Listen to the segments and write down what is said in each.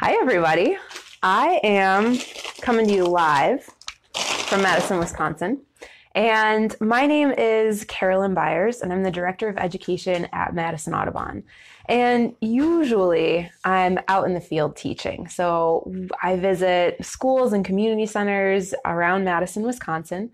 Hi, everybody. I am coming to you live from Madison, Wisconsin. And my name is Carolyn Byers, and I'm the Director of Education at Madison Audubon. And usually I'm out in the field teaching. So I visit schools and community centers around Madison, Wisconsin.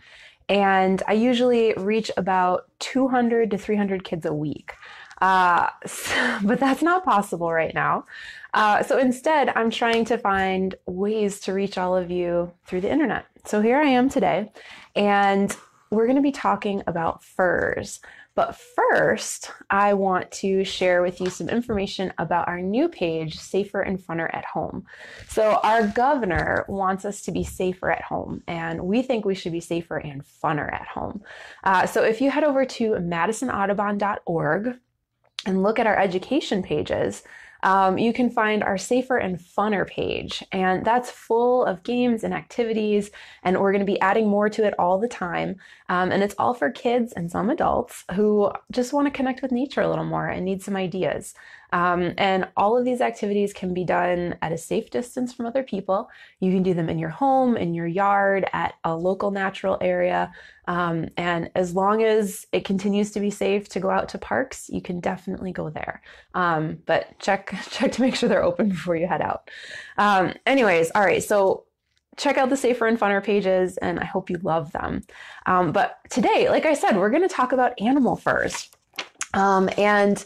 And I usually reach about 200 to 300 kids a week. Uh, but that's not possible right now. Uh, so instead, I'm trying to find ways to reach all of you through the internet. So here I am today, and we're going to be talking about furs. But first, I want to share with you some information about our new page, Safer and Funner at Home. So, our governor wants us to be safer at home, and we think we should be safer and funner at home. Uh, so, if you head over to madisonaudubon.org and look at our education pages, um, you can find our Safer and Funner page, and that's full of games and activities, and we're going to be adding more to it all the time. Um, and it's all for kids and some adults who just want to connect with nature a little more and need some ideas. Um, and all of these activities can be done at a safe distance from other people. You can do them in your home, in your yard, at a local natural area. Um, and as long as it continues to be safe to go out to parks, you can definitely go there. Um, but check check to make sure they're open before you head out. Um, anyways, all right. So check out the safer and funner pages, and I hope you love them. Um, but today, like I said, we're going to talk about animal furs. Um, and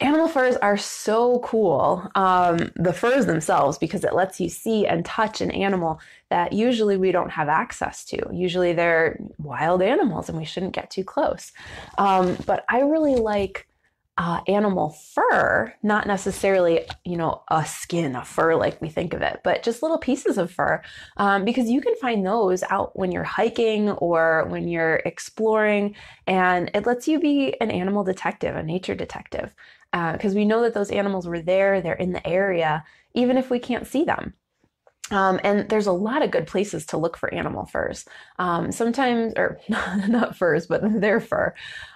animal furs are so cool. Um, the furs themselves, because it lets you see and touch an animal that usually we don't have access to. Usually they're wild animals and we shouldn't get too close. Um, but I really like uh, animal fur, not necessarily, you know, a skin, a fur like we think of it, but just little pieces of fur, um, because you can find those out when you're hiking or when you're exploring, and it lets you be an animal detective, a nature detective because uh, we know that those animals were there, they're in the area, even if we can't see them. Um, and there's a lot of good places to look for animal furs. Um, sometimes, or not furs, but their fur.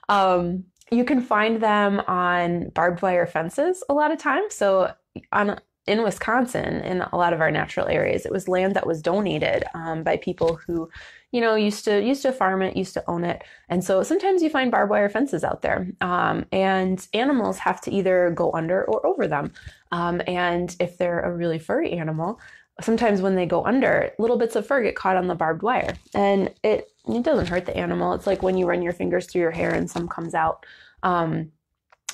Um, you can find them on barbed wire fences a lot of times. So on in Wisconsin, in a lot of our natural areas, it was land that was donated um, by people who you know, used to used to farm it, used to own it, and so sometimes you find barbed wire fences out there, um, and animals have to either go under or over them. Um, and if they're a really furry animal, sometimes when they go under, little bits of fur get caught on the barbed wire, and it it doesn't hurt the animal. It's like when you run your fingers through your hair and some comes out, um,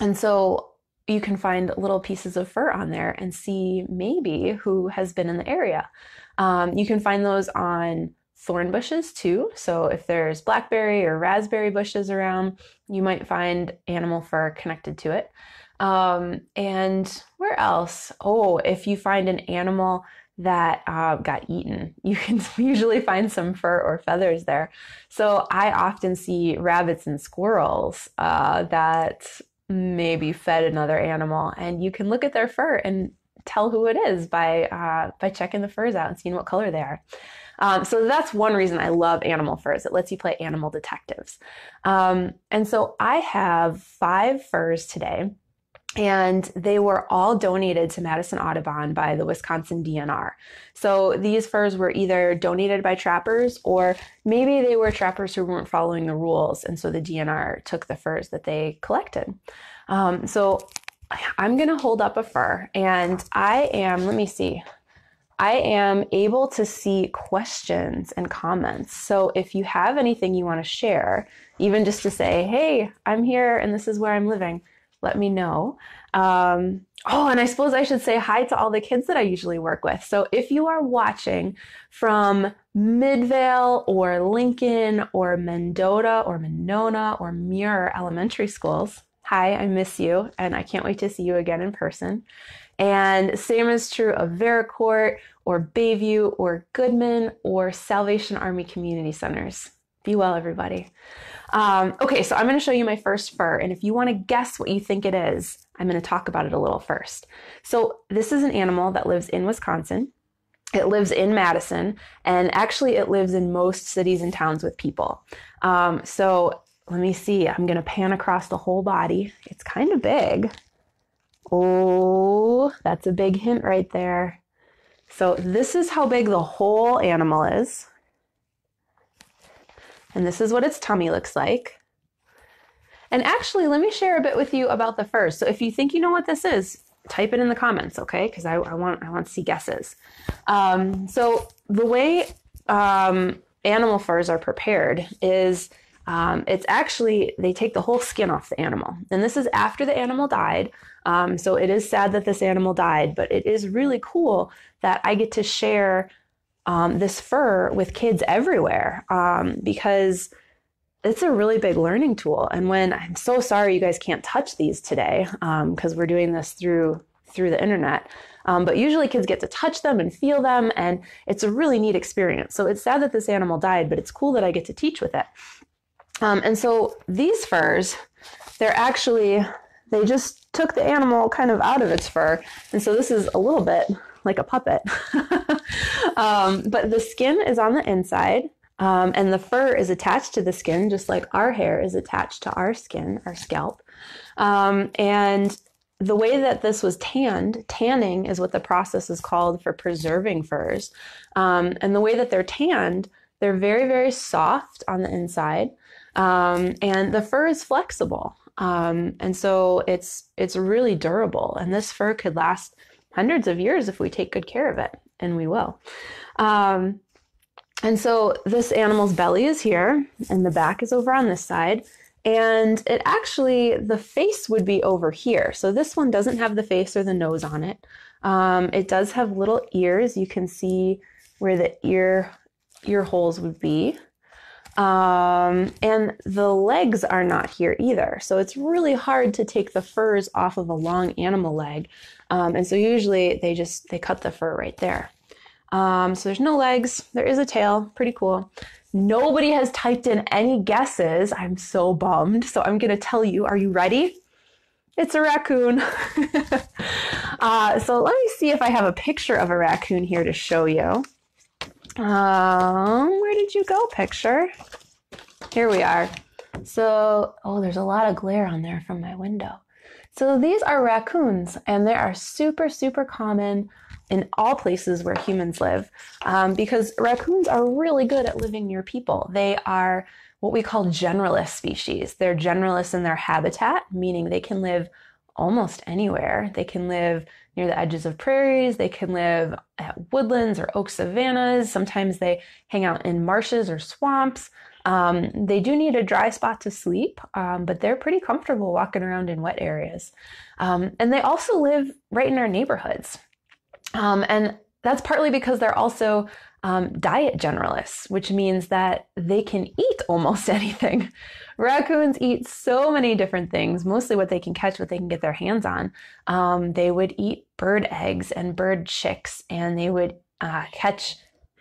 and so you can find little pieces of fur on there and see maybe who has been in the area. Um, you can find those on thorn bushes too. So if there's blackberry or raspberry bushes around, you might find animal fur connected to it. Um, and where else? Oh, if you find an animal that uh, got eaten, you can usually find some fur or feathers there. So I often see rabbits and squirrels uh, that maybe fed another animal, and you can look at their fur and tell who it is by uh, by checking the furs out and seeing what color they are. Um, so that's one reason I love animal furs. It lets you play animal detectives. Um, and so I have five furs today. And they were all donated to Madison Audubon by the Wisconsin DNR. So these furs were either donated by trappers or maybe they were trappers who weren't following the rules. And so the DNR took the furs that they collected. Um, so I'm going to hold up a fur and I am, let me see, I am able to see questions and comments. So if you have anything you want to share, even just to say, hey, I'm here and this is where I'm living, let me know. Um, oh, and I suppose I should say hi to all the kids that I usually work with. So if you are watching from Midvale or Lincoln or Mendota or Monona or Muir elementary schools, hi, I miss you and I can't wait to see you again in person. And same is true of Vera Court or Bayview or Goodman or Salvation Army Community Centers. Be well, everybody. Um, okay, so I'm going to show you my first fur, and if you want to guess what you think it is, I'm going to talk about it a little first. So, this is an animal that lives in Wisconsin. It lives in Madison, and actually, it lives in most cities and towns with people. Um, so, let me see. I'm going to pan across the whole body. It's kind of big. Oh, that's a big hint right there. So this is how big the whole animal is. And this is what its tummy looks like. And actually, let me share a bit with you about the furs. So if you think you know what this is, type it in the comments, okay? Because I, I, want I want to see guesses. Um, so the way um, animal furs are prepared is um, it's actually they take the whole skin off the animal, and this is after the animal died. Um, so it is sad that this animal died, but it is really cool that I get to share um, this fur with kids everywhere um, because it's a really big learning tool. And when I'm so sorry you guys can't touch these today because um, we're doing this through through the internet. Um, but usually kids get to touch them and feel them, and it's a really neat experience. So it's sad that this animal died, but it's cool that I get to teach with it. Um, and so these furs, they're actually, they just took the animal kind of out of its fur. And so this is a little bit like a puppet. um, but the skin is on the inside. Um, and the fur is attached to the skin, just like our hair is attached to our skin, our scalp. Um, and the way that this was tanned, tanning is what the process is called for preserving furs. Um, and the way that they're tanned, they're very, very soft on the inside. Um, and the fur is flexible. Um, and so it's it's really durable. And this fur could last hundreds of years if we take good care of it, and we will. Um, and so this animal's belly is here, and the back is over on this side. And it actually, the face would be over here. So this one doesn't have the face or the nose on it. Um, it does have little ears. You can see where the ear ear holes would be. Um, and the legs are not here either. So it's really hard to take the furs off of a long animal leg. Um, and so usually they just, they cut the fur right there. Um, so there's no legs. There is a tail. Pretty cool. Nobody has typed in any guesses. I'm so bummed. So I'm going to tell you. Are you ready? It's a raccoon. uh, so let me see if I have a picture of a raccoon here to show you. Um, where did you go, picture? Here we are. So, oh, there's a lot of glare on there from my window. So these are raccoons, and they are super, super common in all places where humans live um, because raccoons are really good at living near people. They are what we call generalist species. They're generalists in their habitat, meaning they can live almost anywhere. They can live near the edges of prairies, they can live at woodlands or oak savannas. Sometimes they hang out in marshes or swamps. Um, they do need a dry spot to sleep, um, but they're pretty comfortable walking around in wet areas. Um, and they also live right in our neighborhoods. Um, and that's partly because they're also um, diet generalists, which means that they can eat almost anything. Raccoons eat so many different things, mostly what they can catch, what they can get their hands on. Um, they would eat bird eggs and bird chicks, and they would uh, catch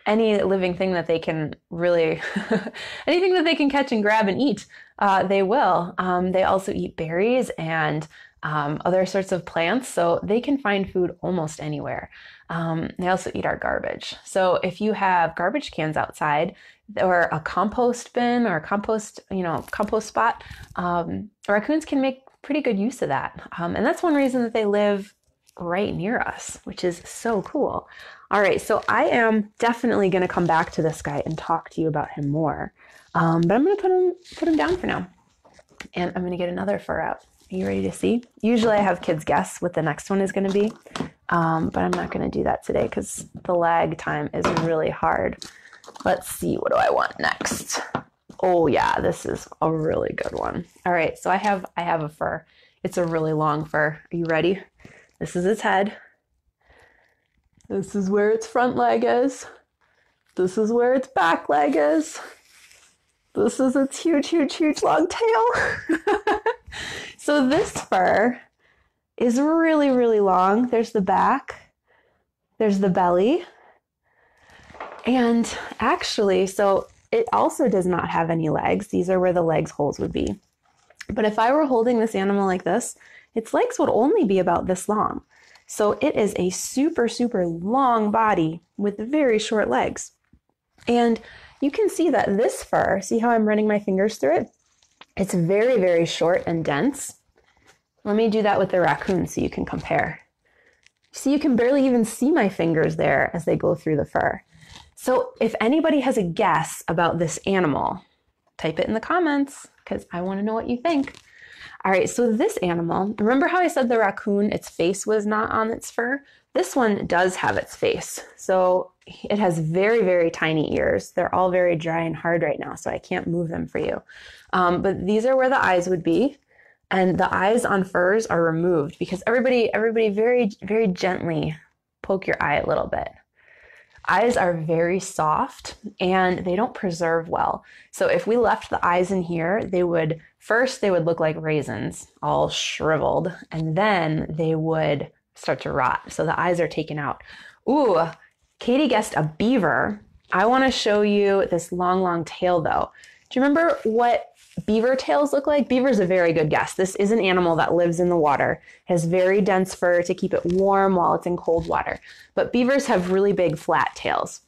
any living thing that they can really, anything that they can catch and grab and eat, uh, they will. Um, they also eat berries and um, other sorts of plants, so they can find food almost anywhere. Um, they also eat our garbage. So if you have garbage cans outside or a compost bin or a compost, you know, compost spot, um, raccoons can make pretty good use of that. Um, and that's one reason that they live right near us, which is so cool. All right, so I am definitely going to come back to this guy and talk to you about him more. Um, but I'm going to put him put him down for now, and I'm going to get another fur out. Are you ready to see? Usually I have kids guess what the next one is going to be, um, but I'm not going to do that today because the lag time is really hard. Let's see, what do I want next? Oh yeah, this is a really good one. All right, so I have I have a fur. It's a really long fur. Are you ready? This is its head. This is where its front leg is. This is where its back leg is. This is its huge, huge, huge long tail. So this fur is really, really long. There's the back, there's the belly. And actually, so it also does not have any legs. These are where the legs holes would be. But if I were holding this animal like this, its legs would only be about this long. So it is a super, super long body with very short legs. And you can see that this fur, see how I'm running my fingers through it? It's very, very short and dense. Let me do that with the raccoon so you can compare. See, you can barely even see my fingers there as they go through the fur. So if anybody has a guess about this animal, type it in the comments because I want to know what you think. All right, so this animal, remember how I said the raccoon, its face was not on its fur? This one does have its face. So it has very, very tiny ears. They're all very dry and hard right now, so I can't move them for you. Um, but these are where the eyes would be. And the eyes on furs are removed because everybody, everybody very, very gently poke your eye a little bit. Eyes are very soft and they don't preserve well. So if we left the eyes in here, they would first they would look like raisins, all shriveled, and then they would start to rot. So the eyes are taken out. Ooh, Katie guessed a beaver. I want to show you this long, long tail though. Do you remember what beaver tails look like? Beaver's a very good guess. This is an animal that lives in the water, has very dense fur to keep it warm while it's in cold water. But beavers have really big flat tails.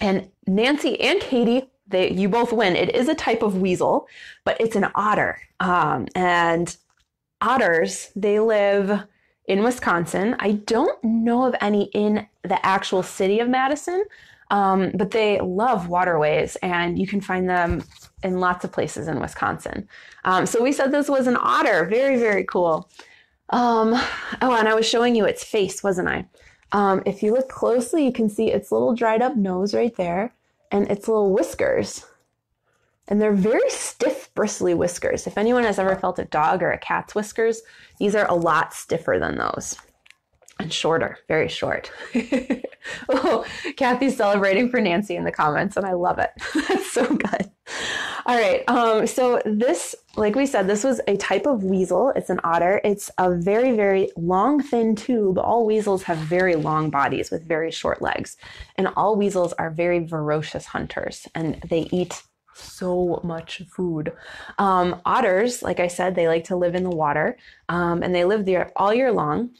And Nancy and Katie, they, you both win. It is a type of weasel, but it's an otter. Um, and otters, they live in Wisconsin. I don't know of any in the actual city of Madison, um, but they love waterways and you can find them in lots of places in Wisconsin. Um, so we said this was an otter. Very, very cool. Um, oh, and I was showing you its face, wasn't I? Um, if you look closely, you can see its little dried up nose right there and its little whiskers. And they're very stiff, bristly whiskers. If anyone has ever felt a dog or a cat's whiskers, these are a lot stiffer than those and shorter, very short. oh, Kathy's celebrating for Nancy in the comments, and I love it. That's so good. All right. Um, so this, like we said, this was a type of weasel. It's an otter. It's a very, very long, thin tube. All weasels have very long bodies with very short legs, and all weasels are very ferocious hunters, and they eat so much food. Um, otters, like I said, they like to live in the water, um, and they live there all year long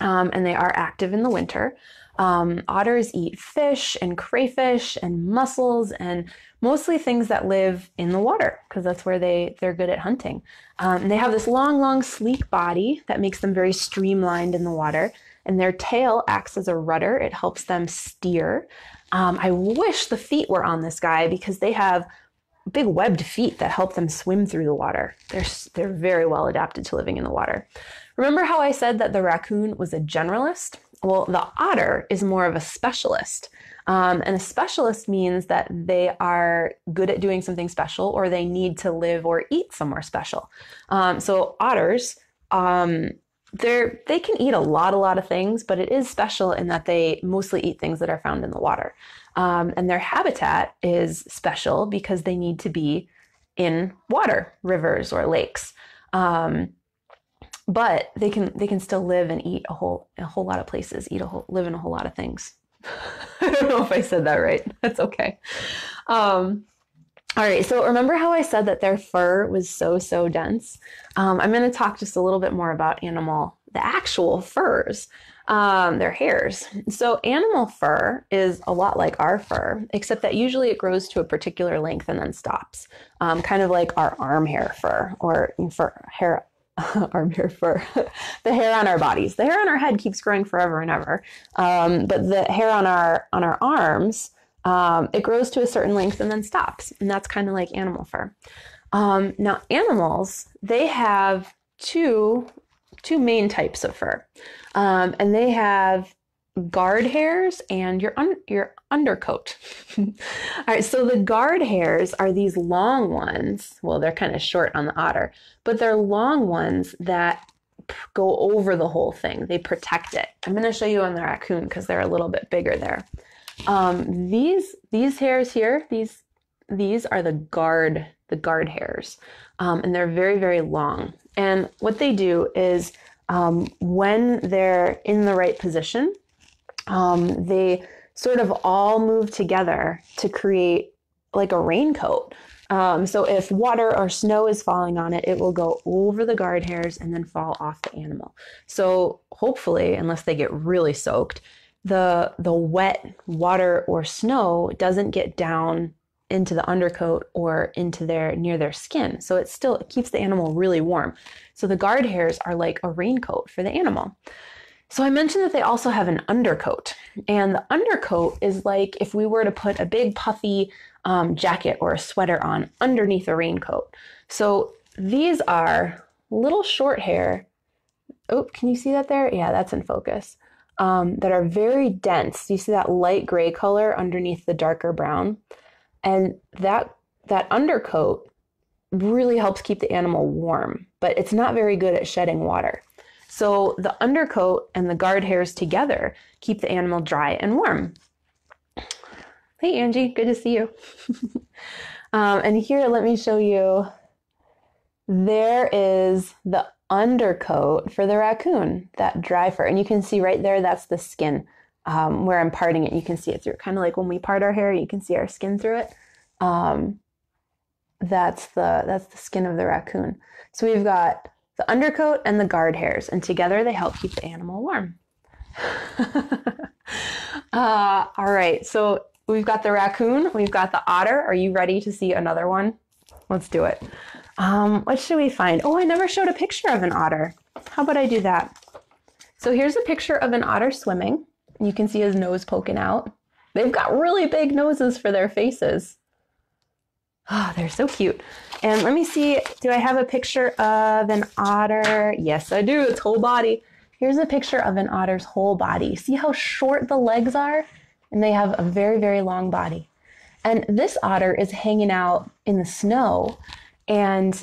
um, and they are active in the winter. Um, otters eat fish and crayfish and mussels and mostly things that live in the water because that's where they they're good at hunting. Um, they have this long, long, sleek body that makes them very streamlined in the water, and their tail acts as a rudder. It helps them steer. Um, I wish the feet were on this guy because they have big webbed feet that help them swim through the water. They're they're very well adapted to living in the water. Remember how I said that the raccoon was a generalist? Well, the otter is more of a specialist. Um, and a specialist means that they are good at doing something special or they need to live or eat somewhere special. Um, so otters, um, they're, they can eat a lot, a lot of things, but it is special in that they mostly eat things that are found in the water. Um, and their habitat is special because they need to be in water, rivers or lakes. Um, but they can they can still live and eat a whole a whole lot of places, eat a whole live in a whole lot of things. I don't know if I said that right. That's okay. Um, all right, so remember how I said that their fur was so so dense? Um, I'm going to talk just a little bit more about animal the actual furs, um, their hairs. So animal fur is a lot like our fur, except that usually it grows to a particular length and then stops, um, kind of like our arm hair fur or fur hair arm hair fur, the hair on our bodies. The hair on our head keeps growing forever and ever, um, but the hair on our on our arms um, it grows to a certain length and then stops, and that's kind of like animal fur. Um, now, animals they have two two main types of fur, um, and they have guard hairs and your un- your undercoat. All right, so the guard hairs are these long ones. Well, they're kind of short on the otter, but they're long ones that go over the whole thing. They protect it. I'm going to show you on the raccoon because they're a little bit bigger there. Um, these these hairs here, these these are the guard the guard hairs, um, and they're very very long. And what they do is um, when they're in the right position, um, they sort of all move together to create like a raincoat. Um, so if water or snow is falling on it, it will go over the guard hairs and then fall off the animal. So hopefully, unless they get really soaked, the the wet water or snow doesn't get down into the undercoat or into their near their skin. So it still it keeps the animal really warm. So the guard hairs are like a raincoat for the animal. So I mentioned that they also have an undercoat, and the undercoat is like if we were to put a big puffy um, jacket or a sweater on underneath a raincoat. So these are little short hair. Oh, can you see that there? Yeah, that's in focus. Um, that are very dense. You see that light gray color underneath the darker brown, and that that undercoat really helps keep the animal warm, but it's not very good at shedding water. So the undercoat and the guard hairs together keep the animal dry and warm. Hey, Angie, good to see you. um, and here, let me show you. There is the undercoat for the raccoon, that dry fur. And you can see right there, that's the skin. Um, where I'm parting it, you can see it through. Kind of like when we part our hair, you can see our skin through it. Um, that's the that's the skin of the raccoon. So we've got the undercoat and the guard hairs, and together they help keep the animal warm. uh, all right, so we've got the raccoon, we've got the otter. Are you ready to see another one? Let's do it. Um, what should we find? Oh, I never showed a picture of an otter. How about I do that? So here's a picture of an otter swimming. You can see his nose poking out. They've got really big noses for their faces. Oh, they're so cute. And let me see, do I have a picture of an otter? Yes, I do. Its whole body. Here's a picture of an otter's whole body. See how short the legs are? And they have a very, very long body. And this otter is hanging out in the snow. And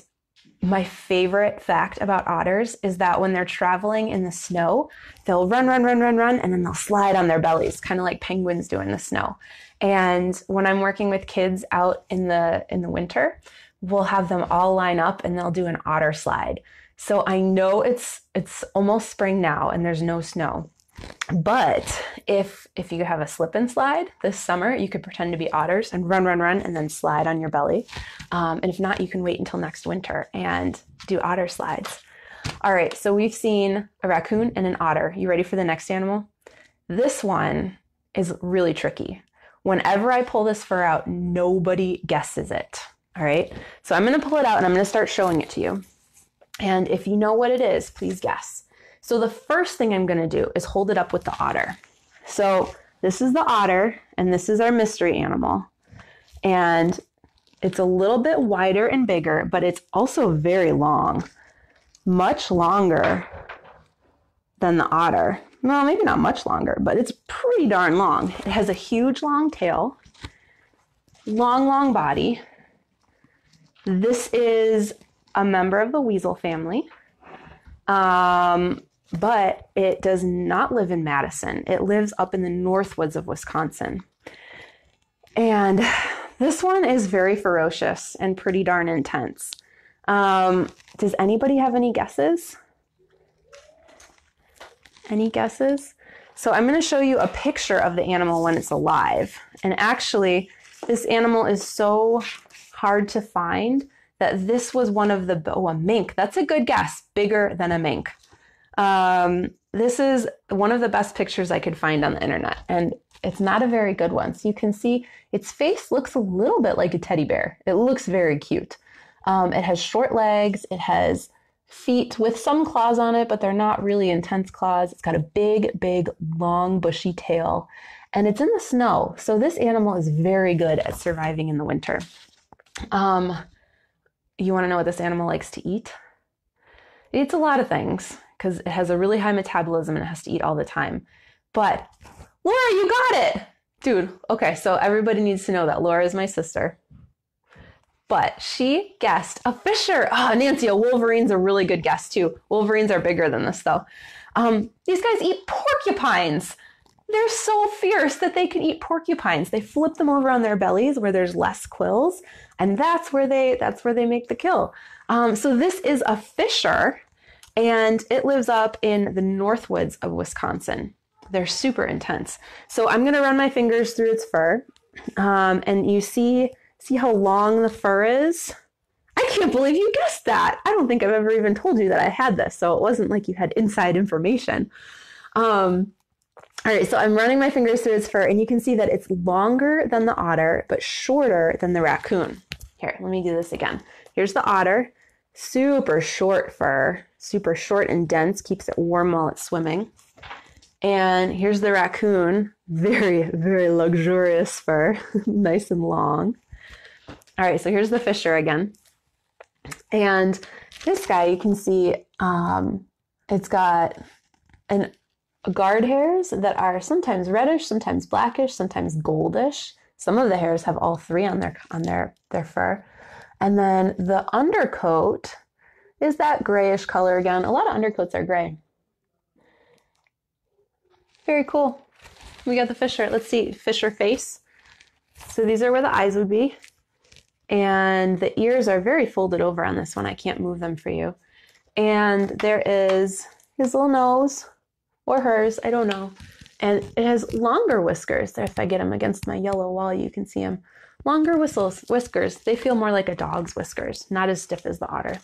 my favorite fact about otters is that when they're traveling in the snow, they'll run, run, run, run, run, and then they'll slide on their bellies, kind of like penguins do in the snow. And when I'm working with kids out in the in the winter, we'll have them all line up and they'll do an otter slide. So I know it's it's almost spring now and there's no snow. But if if you have a slip and slide this summer, you could pretend to be otters and run, run, run, and then slide on your belly. Um, and if not, you can wait until next winter and do otter slides. All right, so we've seen a raccoon and an otter. You ready for the next animal? This one is really tricky. Whenever I pull this fur out, nobody guesses it. All right. So I'm going to pull it out and I'm going to start showing it to you. And if you know what it is, please guess. So the first thing I'm going to do is hold it up with the otter. So this is the otter and this is our mystery animal. And it's a little bit wider and bigger, but it's also very long, much longer than the otter well, maybe not much longer, but it's pretty darn long. It has a huge long tail, long, long body. This is a member of the weasel family, um, but it does not live in Madison. It lives up in the northwoods of Wisconsin. And this one is very ferocious and pretty darn intense. Um, does anybody have any guesses? Any guesses? So I'm going to show you a picture of the animal when it's alive. And actually, this animal is so hard to find that this was one of the, oh, a mink. That's a good guess. Bigger than a mink. Um, this is one of the best pictures I could find on the internet. And it's not a very good one. So you can see its face looks a little bit like a teddy bear. It looks very cute. Um, it has short legs. It has feet with some claws on it, but they're not really intense claws. It's got a big, big, long, bushy tail, and it's in the snow. So this animal is very good at surviving in the winter. Um, you want to know what this animal likes to eat? It eats a lot of things because it has a really high metabolism and it has to eat all the time. But Laura, you got it! Dude, okay, so everybody needs to know that Laura is my sister but she guessed a fisher. Oh, Nancy, a wolverine's a really good guess too. Wolverines are bigger than this though. Um, these guys eat porcupines. They're so fierce that they can eat porcupines. They flip them over on their bellies where there's less quills, and that's where they that's where they make the kill. Um, so this is a fisher, and it lives up in the northwoods of Wisconsin. They're super intense. So I'm gonna run my fingers through its fur, um, and you see See how long the fur is? I can't believe you guessed that. I don't think I've ever even told you that I had this, so it wasn't like you had inside information. Um, all right, so I'm running my fingers through its fur, and you can see that it's longer than the otter, but shorter than the raccoon. Here, let me do this again. Here's the otter, super short fur, super short and dense, keeps it warm while it's swimming. And here's the raccoon. Very, very luxurious fur, nice and long. All right, so here's the fisher again. And this guy, you can see um, it's got an guard hairs that are sometimes reddish, sometimes blackish, sometimes goldish. Some of the hairs have all three on their on their their fur. And then the undercoat is that grayish color again. A lot of undercoats are gray. Very cool. We got the fisher. Let's see, fisher face. So these are where the eyes would be. And the ears are very folded over on this one. I can't move them for you. And there is his little nose or hers, I don't know. And it has longer whiskers. If I get them against my yellow wall, you can see them. Longer whistles, whiskers. They feel more like a dog's whiskers, not as stiff as the otter.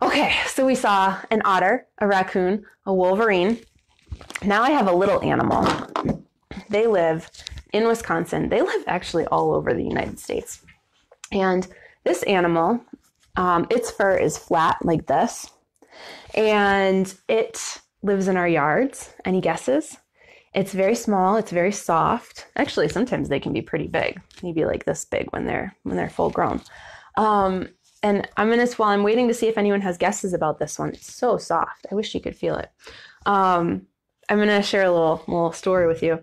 Okay, so we saw an otter, a raccoon, a wolverine. Now I have a little animal. They live in Wisconsin. They live actually all over the United States. And this animal, um, its fur is flat like this, and it lives in our yards. Any guesses? It's very small. It's very soft. Actually, sometimes they can be pretty big, maybe like this big when they're when they're full grown. Um, and I'm gonna while I'm waiting to see if anyone has guesses about this one. It's so soft. I wish you could feel it. Um, I'm gonna share a little little story with you.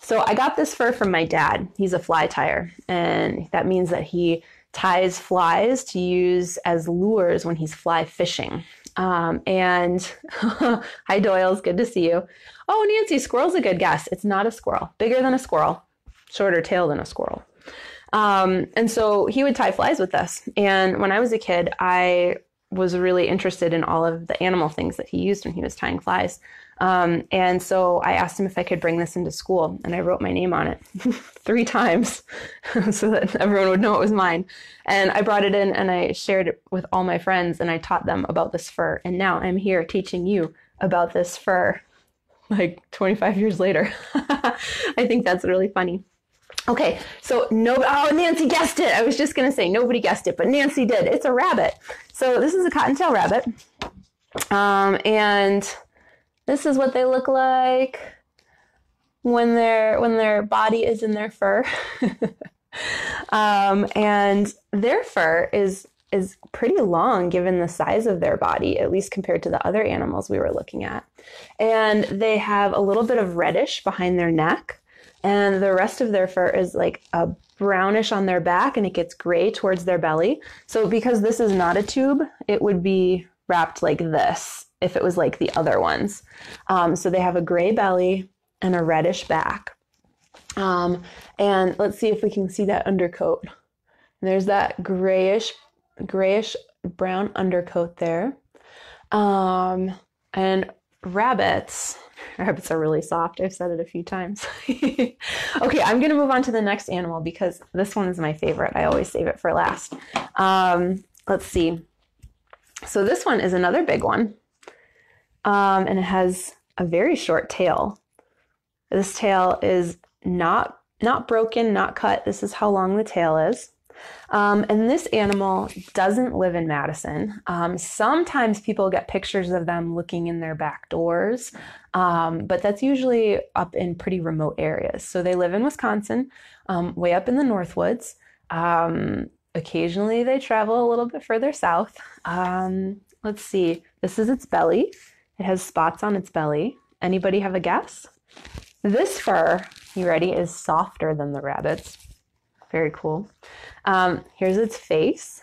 So I got this fur from my dad. He's a fly tyer, and that means that he ties flies to use as lures when he's fly fishing. Um, and hi, Doyle's good to see you. Oh, Nancy, squirrel's a good guess. It's not a squirrel, bigger than a squirrel, shorter tail than a squirrel. Um, and so he would tie flies with us. And when I was a kid, I was really interested in all of the animal things that he used when he was tying flies. Um, and so I asked him if I could bring this into school, and I wrote my name on it three times so that everyone would know it was mine. And I brought it in and I shared it with all my friends, and I taught them about this fur. And now I'm here teaching you about this fur like 25 years later. I think that's really funny. Okay, so no, oh, Nancy guessed it. I was just going to say nobody guessed it, but Nancy did. It's a rabbit. So this is a cottontail rabbit. Um, and this is what they look like when their when their body is in their fur. um, and their fur is is pretty long given the size of their body, at least compared to the other animals we were looking at. And they have a little bit of reddish behind their neck, and the rest of their fur is like a brownish on their back and it gets gray towards their belly. So because this is not a tube, it would be wrapped like this if it was like the other ones. Um, so they have a gray belly and a reddish back. Um, and let's see if we can see that undercoat. There's that grayish, grayish brown undercoat there. Um, and rabbits, rabbits are really soft. I've said it a few times. okay, I'm going to move on to the next animal because this one is my favorite. I always save it for last. Um, let's see. So this one is another big one um, and it has a very short tail. This tail is not not broken, not cut. This is how long the tail is. Um, and this animal doesn't live in Madison. Um, sometimes people get pictures of them looking in their back doors, um, but that's usually up in pretty remote areas. So they live in Wisconsin, um, way up in the Northwoods. Um, occasionally they travel a little bit further south. Um, let's see, this is its belly. It has spots on its belly. Anybody have a guess? This fur, you ready, is softer than the rabbit's. Very cool. Um, here's its face.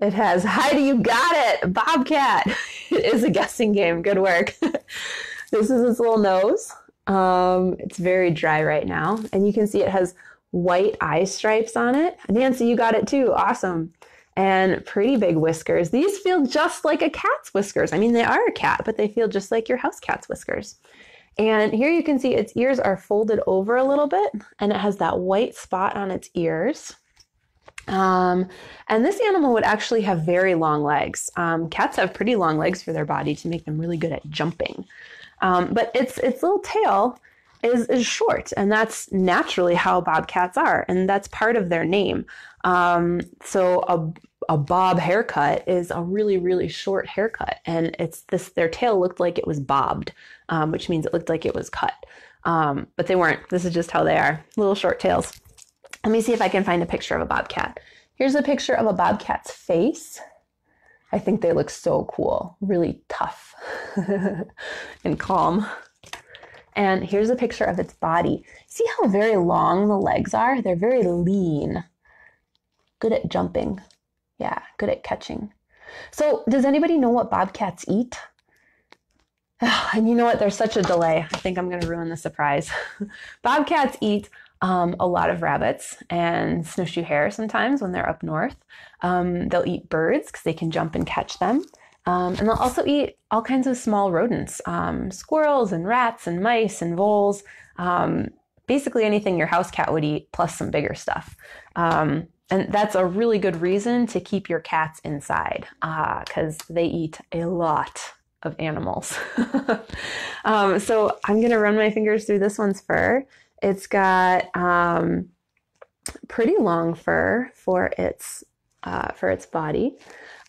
It has, Heidi, you got it, Bobcat. it is a guessing game. Good work. this is its little nose. Um, it's very dry right now. And you can see it has white eye stripes on it. Nancy, you got it too. Awesome and pretty big whiskers. These feel just like a cat's whiskers. I mean, they are a cat, but they feel just like your house cat's whiskers. And here you can see its ears are folded over a little bit, and it has that white spot on its ears. Um, and this animal would actually have very long legs. Um, cats have pretty long legs for their body to make them really good at jumping. Um, but its its little tail is is short, and that's naturally how bobcats are, and that's part of their name. Um, so a bob haircut is a really really short haircut and it's this their tail looked like it was bobbed um, which means it looked like it was cut. Um, but they weren't. This is just how they are. Little short tails. Let me see if i can find a picture of a bobcat. Here's a picture of a bobcat's face. I think they look so cool. Really tough and calm. And here's a picture of its body. See how very long the legs are? They're very lean good at jumping yeah, good at catching. So, does anybody know what bobcats eat? And you know what? There's such a delay. I think I'm going to ruin the surprise. bobcats eat um, a lot of rabbits and snowshoe hare sometimes when they're up north. Um, they'll eat birds because they can jump and catch them. Um, and they'll also eat all kinds of small rodents um, squirrels and rats and mice and voles. Um, basically, anything your house cat would eat, plus some bigger stuff. Um, and that's a really good reason to keep your cats inside because uh, they eat a lot of animals. um, so I'm going to run my fingers through this one's fur. It's got um, pretty long fur for its uh, for its body,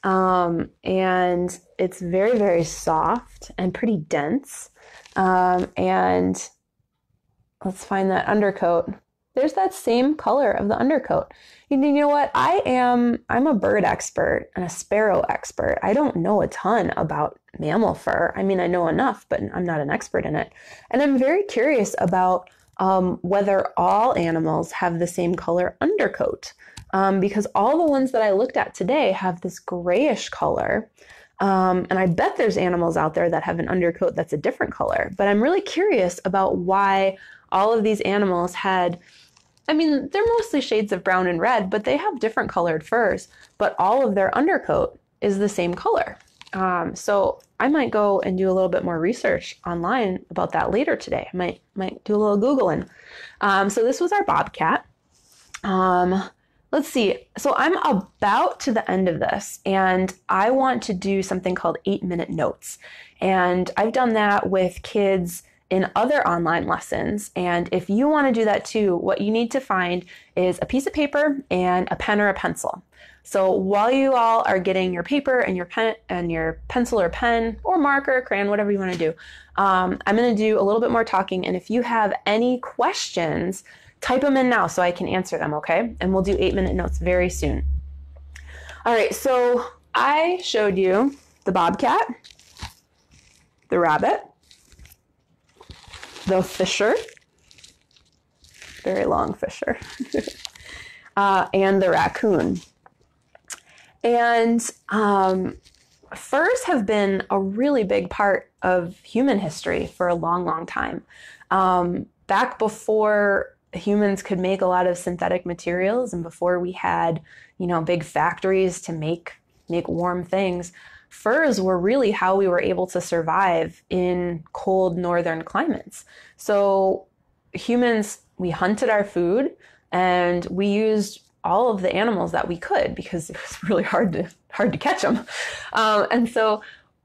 um, and it's very very soft and pretty dense. Um, and let's find that undercoat there's that same color of the undercoat. And you know what? I am I'm a bird expert and a sparrow expert. I don't know a ton about mammal fur. I mean, I know enough, but I'm not an expert in it. And I'm very curious about um, whether all animals have the same color undercoat. Um, because all the ones that I looked at today have this grayish color. Um, and I bet there's animals out there that have an undercoat that's a different color. But I'm really curious about why all of these animals had I mean, they're mostly shades of brown and red, but they have different colored furs, but all of their undercoat is the same color. Um, so I might go and do a little bit more research online about that later today. I might might do a little googling. Um, so this was our bobcat. Um, let's see. So I'm about to the end of this, and I want to do something called eight minute notes, and I've done that with kids in other online lessons. And if you want to do that too, what you need to find is a piece of paper and a pen or a pencil. So while you all are getting your paper and your pen and your pencil or pen or marker, crayon, whatever you want to do, um, I'm going to do a little bit more talking. And if you have any questions, type them in now so I can answer them, okay? And we'll do eight minute notes very soon. All right, so I showed you the bobcat, the rabbit, the fisher, very long fisher, uh, and the raccoon. And um, furs have been a really big part of human history for a long, long time. Um, back before humans could make a lot of synthetic materials and before we had, you know, big factories to make make warm things, furs were really how we were able to survive in cold northern climates. So humans, we hunted our food and we used all of the animals that we could because it was really hard to hard to catch them. Um, and so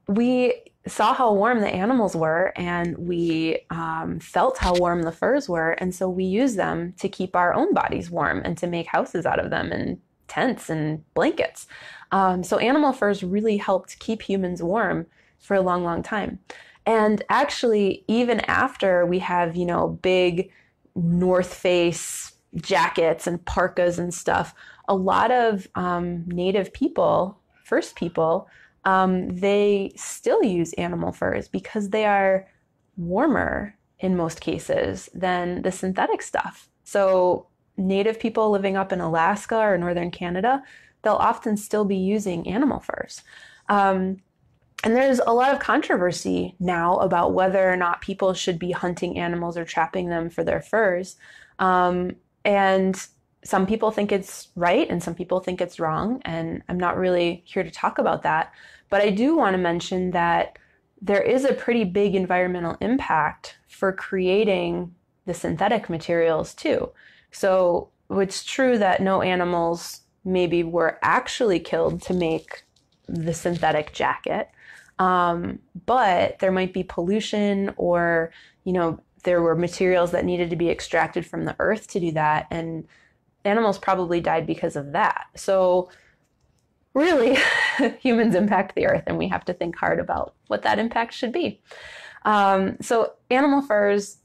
we saw how warm the animals were and we um, felt how warm the furs were. And so we used them to keep our own bodies warm and to make houses out of them and tents and blankets. Um, so animal furs really helped keep humans warm for a long, long time. And actually, even after we have, you know, big North Face jackets and parkas and stuff, a lot of um, native people, first people, um, they still use animal furs because they are warmer in most cases than the synthetic stuff. So, native people living up in Alaska or northern Canada, they'll often still be using animal furs. Um, and there's a lot of controversy now about whether or not people should be hunting animals or trapping them for their furs. Um, and some people think it's right and some people think it's wrong. And I'm not really here to talk about that. But I do want to mention that there is a pretty big environmental impact for creating the synthetic materials too. So it's true that no animals maybe were actually killed to make the synthetic jacket. Um, but there might be pollution or, you know, there were materials that needed to be extracted from the earth to do that. And animals probably died because of that. So really, humans impact the earth, and we have to think hard about what that impact should be. Um, so, animal furs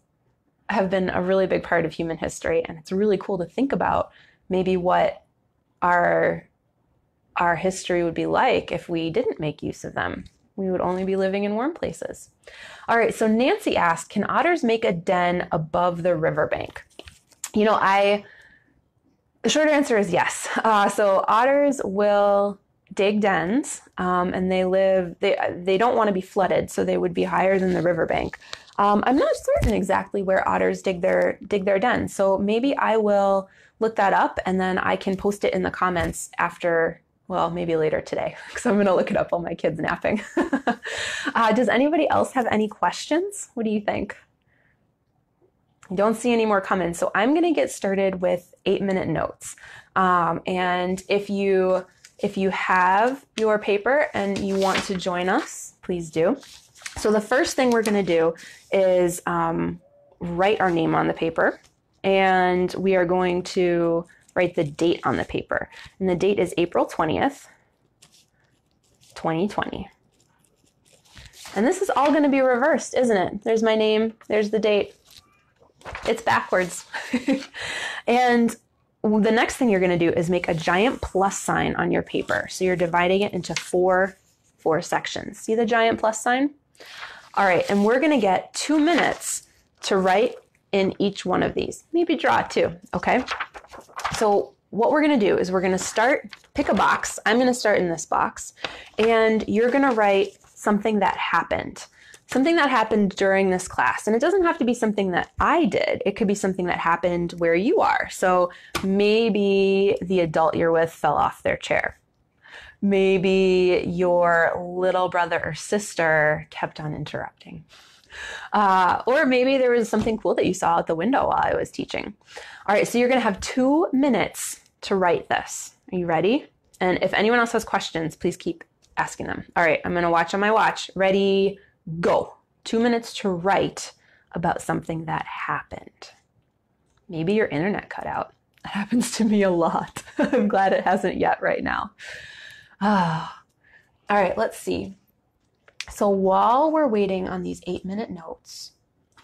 have been a really big part of human history, and it's really cool to think about maybe what our our history would be like if we didn't make use of them. We would only be living in warm places. All right, so Nancy asked, can otters make a den above the riverbank? You know, I the short answer is yes. Uh, so otters will dig dens, um, and they live. They they don't want to be flooded, so they would be higher than the riverbank. Um, I'm not certain exactly where otters dig their dig their dens, so maybe I will look that up and then I can post it in the comments after. Well, maybe later today, because I'm going to look it up while my kid's napping. uh, does anybody else have any questions? What do you think? don't see any more comments. So I'm going to get started with eight minute notes. Um, and if you if you have your paper and you want to join us, please do. So the first thing we're going to do is um, write our name on the paper, and we are going to write the date on the paper. And the date is April 20th, 2020. And this is all going to be reversed, isn't it? There's my name, there's the date, it's backwards. and the next thing you're going to do is make a giant plus sign on your paper. So you're dividing it into four four sections. See the giant plus sign? All right, and we're going to get 2 minutes to write in each one of these. Maybe draw two, okay? So what we're going to do is we're going to start pick a box. I'm going to start in this box and you're going to write something that happened something that happened during this class. And it doesn't have to be something that I did, it could be something that happened where you are. So maybe the adult you're with fell off their chair. Maybe your little brother or sister kept on interrupting. Uh, or maybe there was something cool that you saw out the window while I was teaching. All right, so you're going to have two minutes to write this. Are you ready? And if anyone else has questions, please keep asking them. All right, I'm going to watch on my watch. Ready, go. Two minutes to write about something that happened. Maybe your internet cut out. That happens to me a lot. I'm glad it hasn't yet right now. Ah. All right, let's see. So while we're waiting on these eight minute notes,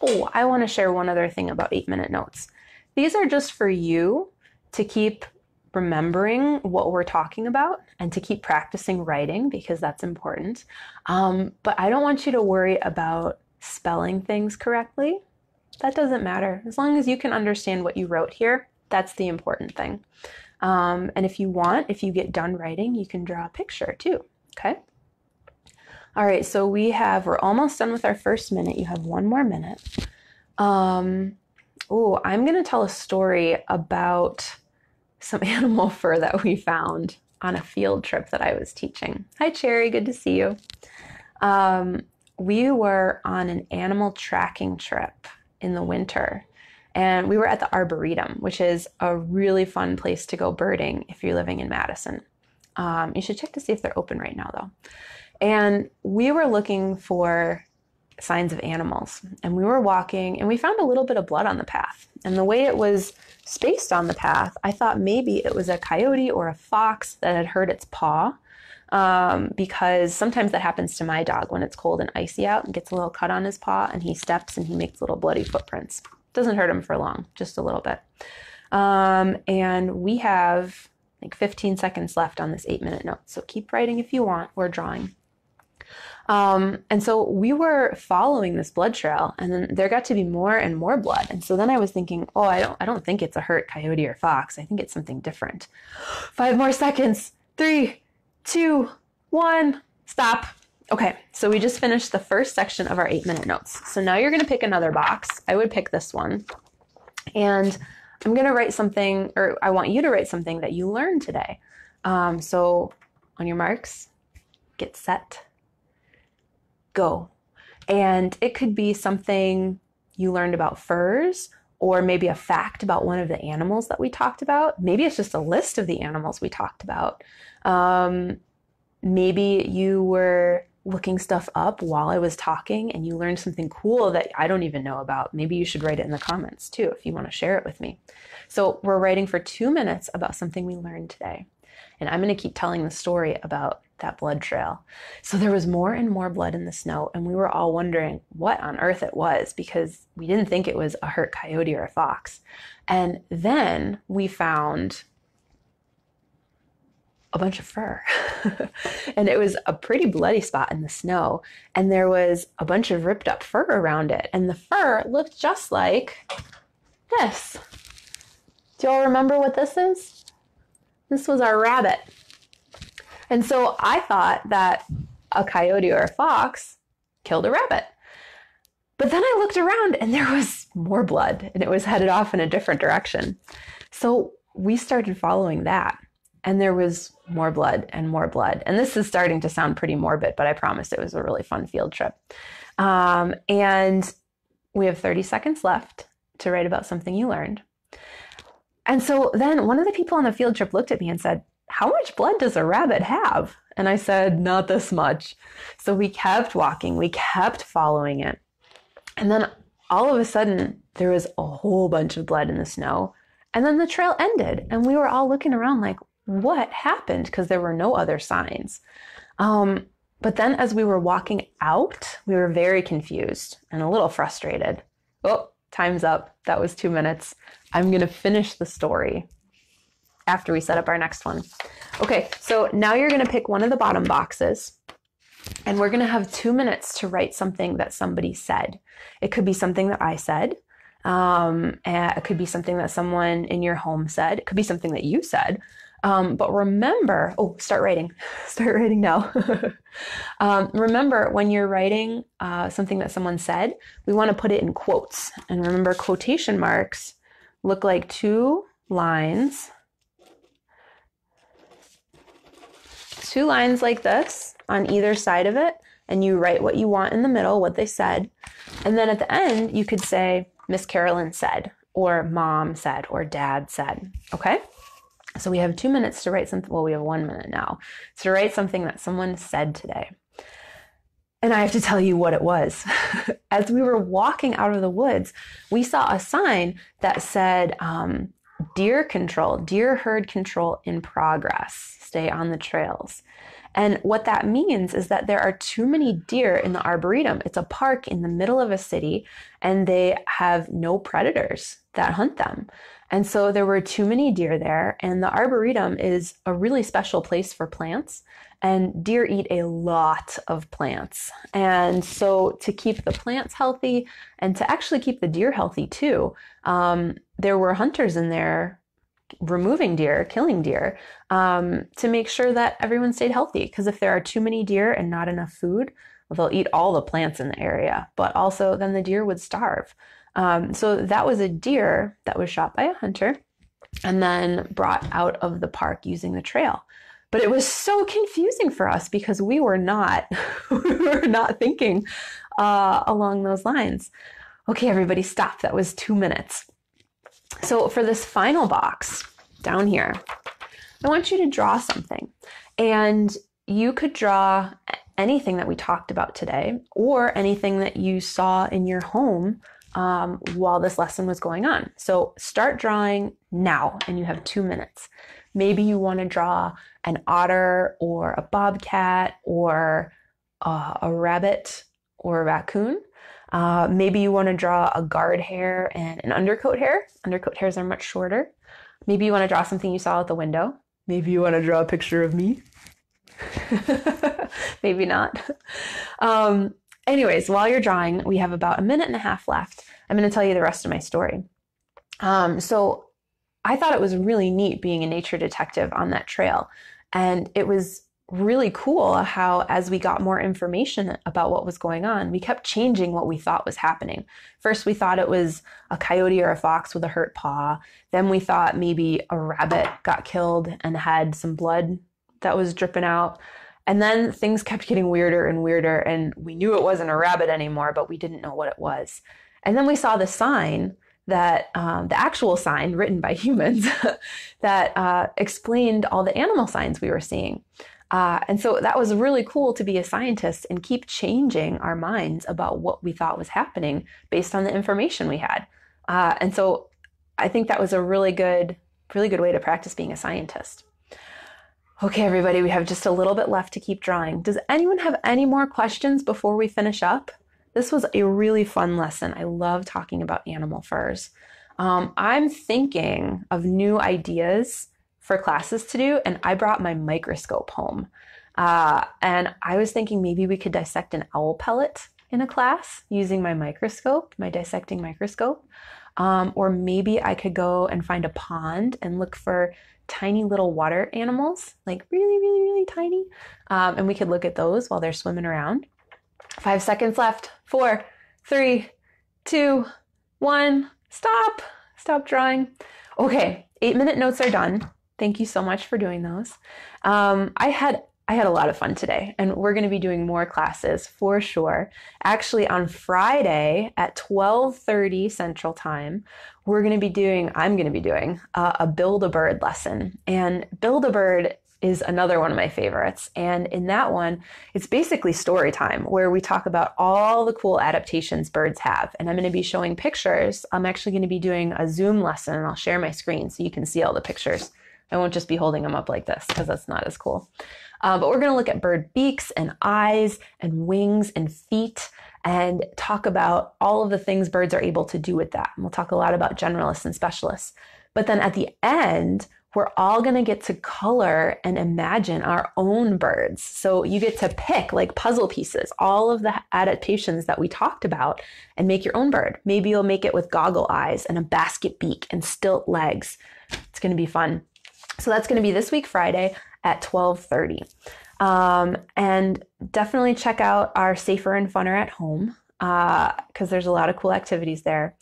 oh, I want to share one other thing about eight minute notes. These are just for you to keep remembering what we're talking about and to keep practicing writing because that's important. Um, but I don't want you to worry about spelling things correctly. That doesn't matter. As long as you can understand what you wrote here, that's the important thing. Um, and if you want, if you get done writing, you can draw a picture too. Okay? All right, so we have, we're almost done with our first minute. You have one more minute. Um, oh, I'm going to tell a story about some animal fur that we found on a field trip that I was teaching. Hi, Cherry, good to see you. Um, we were on an animal tracking trip in the winter, and we were at the Arboretum, which is a really fun place to go birding if you're living in Madison. Um, you should check to see if they're open right now, though. And we were looking for signs of animals. And we were walking and we found a little bit of blood on the path. And the way it was spaced on the path, I thought maybe it was a coyote or a fox that had hurt its paw. Um, because sometimes that happens to my dog when it's cold and icy out and gets a little cut on his paw and he steps and he makes little bloody footprints. Doesn't hurt him for long, just a little bit. Um, and we have like 15 seconds left on this eight minute note. So keep writing if you want or drawing. Um, and so we were following this blood trail, and then there got to be more and more blood. And so then I was thinking, oh, I don't, I don't think it's a hurt coyote or fox. I think it's something different. Five more seconds. Three, two, one. Stop. Okay, so we just finished the first section of our eight minute notes. So now you're going to pick another box. I would pick this one. And I'm going to write something, or I want you to write something that you learned today. Um, so on your marks, get set, go. And it could be something you learned about furs, or maybe a fact about one of the animals that we talked about. Maybe it's just a list of the animals we talked about. Um, maybe you were looking stuff up while I was talking and you learned something cool that I don't even know about. Maybe you should write it in the comments too if you want to share it with me. So, we're writing for two minutes about something we learned today. And I'm going to keep telling the story about that blood trail. So there was more and more blood in the snow, and we were all wondering what on earth it was because we didn't think it was a hurt coyote or a fox. And then we found a bunch of fur. and it was a pretty bloody spot in the snow. And there was a bunch of ripped up fur around it. And the fur looked just like this. Do y'all remember what this is? This was our rabbit. And so I thought that a coyote or a fox killed a rabbit. But then I looked around and there was more blood and it was headed off in a different direction. So we started following that and there was more blood and more blood. And this is starting to sound pretty morbid, but I promise it was a really fun field trip. Um, and we have 30 seconds left to write about something you learned. And so then one of the people on the field trip looked at me and said, How much blood does a rabbit have? And I said, Not this much. So we kept walking, we kept following it. And then all of a sudden, there was a whole bunch of blood in the snow. And then the trail ended, and we were all looking around like, what happened because there were no other signs. Um, but then as we were walking out, we were very confused and a little frustrated. Oh, time's up. That was two minutes. I'm going to finish the story after we set up our next one. Okay, so now you're going to pick one of the bottom boxes and we're going to have two minutes to write something that somebody said. It could be something that I said. Um, it could be something that someone in your home said. It could be something that you said. Um, but remember, oh, start writing. Start writing now. um, remember, when you're writing uh, something that someone said, we want to put it in quotes. And remember, quotation marks look like two lines. Two lines like this on either side of it. And you write what you want in the middle, what they said. And then at the end, you could say, Miss Carolyn said, or mom said, or dad said. Okay? So we have two minutes to write something. Well, we have one minute now to write something that someone said today. And I have to tell you what it was. As we were walking out of the woods, we saw a sign that said, um, Deer control, deer herd control in progress. Stay on the trails. And what that means is that there are too many deer in the Arboretum. It's a park in the middle of a city, and they have no predators that hunt them. And so there were too many deer there, and the Arboretum is a really special place for plants. And deer eat a lot of plants. And so, to keep the plants healthy and to actually keep the deer healthy too, um, there were hunters in there removing deer, killing deer, um, to make sure that everyone stayed healthy. Because if there are too many deer and not enough food, well, they'll eat all the plants in the area, but also then the deer would starve. Um, so that was a deer that was shot by a hunter and then brought out of the park using the trail. But it was so confusing for us because we were not we were not thinking uh, along those lines. Okay, everybody, stop. That was two minutes. So for this final box down here, I want you to draw something, and you could draw anything that we talked about today, or anything that you saw in your home um, while this lesson was going on. So start drawing now, and you have two minutes. Maybe you want to draw an otter or a bobcat or uh, a rabbit or a raccoon. Uh, maybe you want to draw a guard hair and an undercoat hair. Undercoat hairs are much shorter. Maybe you want to draw something you saw out the window. Maybe you want to draw a picture of me. Maybe not. Um, anyways, while you're drawing, we have about a minute and a half left. I'm going to tell you the rest of my story. Um, so I thought it was really neat being a nature detective on that trail. And it was really cool how, as we got more information about what was going on, we kept changing what we thought was happening. First, we thought it was a coyote or a fox with a hurt paw. Then, we thought maybe a rabbit got killed and had some blood that was dripping out. And then things kept getting weirder and weirder, and we knew it wasn't a rabbit anymore, but we didn't know what it was. And then we saw the sign that um, the actual sign written by humans that uh, explained all the animal signs we were seeing. Uh, and so that was really cool to be a scientist and keep changing our minds about what we thought was happening based on the information we had. Uh, and so I think that was a really good, really good way to practice being a scientist. Okay, everybody, we have just a little bit left to keep drawing. Does anyone have any more questions before we finish up? This was a really fun lesson. I love talking about animal furs. Um, I'm thinking of new ideas for classes to do, and I brought my microscope home. Uh, and I was thinking maybe we could dissect an owl pellet in a class using my microscope, my dissecting microscope. Um, or maybe I could go and find a pond and look for tiny little water animals, like really, really, really tiny. Um, and we could look at those while they're swimming around. Five seconds left. Four, three, two, one. Stop. Stop drawing. Okay, eight minute notes are done. Thank you so much for doing those. Um, I had I had a lot of fun today, and we're going to be doing more classes for sure. Actually, on Friday at 12:30 Central Time, we're going to be doing. I'm going to be doing uh, a Build a Bird lesson, and Build a Bird is another one of my favorites. And in that one, it's basically story time where we talk about all the cool adaptations birds have. And I'm going to be showing pictures. I'm actually going to be doing a Zoom lesson, and I'll share my screen so you can see all the pictures. I won't just be holding them up like this because that's not as cool. Uh, but we're going to look at bird beaks and eyes and wings and feet and talk about all of the things birds are able to do with that. And we'll talk a lot about generalists and specialists. But then at the end, we're all going to get to color and imagine our own birds. So you get to pick like puzzle pieces, all of the adaptations that we talked about and make your own bird. Maybe you'll make it with goggle eyes and a basket beak and stilt legs. It's going to be fun. So that's going to be this week Friday at 12:30. Um, and definitely check out our Safer and Funner at Home because uh, there's a lot of cool activities there.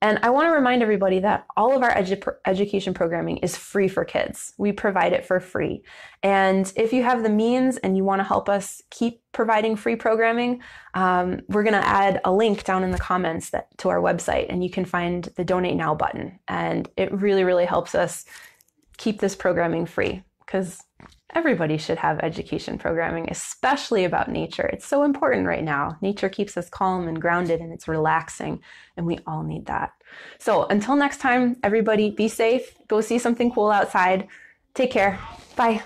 And I want to remind everybody that all of our edu- education programming is free for kids. We provide it for free. And if you have the means and you want to help us keep providing free programming, um, we're going to add a link down in the comments that, to our website, and you can find the Donate Now button. And it really, really helps us keep this programming free because everybody should have education programming, especially about nature. It's so important right now. Nature keeps us calm and grounded and it's relaxing, and we all need that. So until next time, everybody be safe, go see something cool outside. Take care. Bye.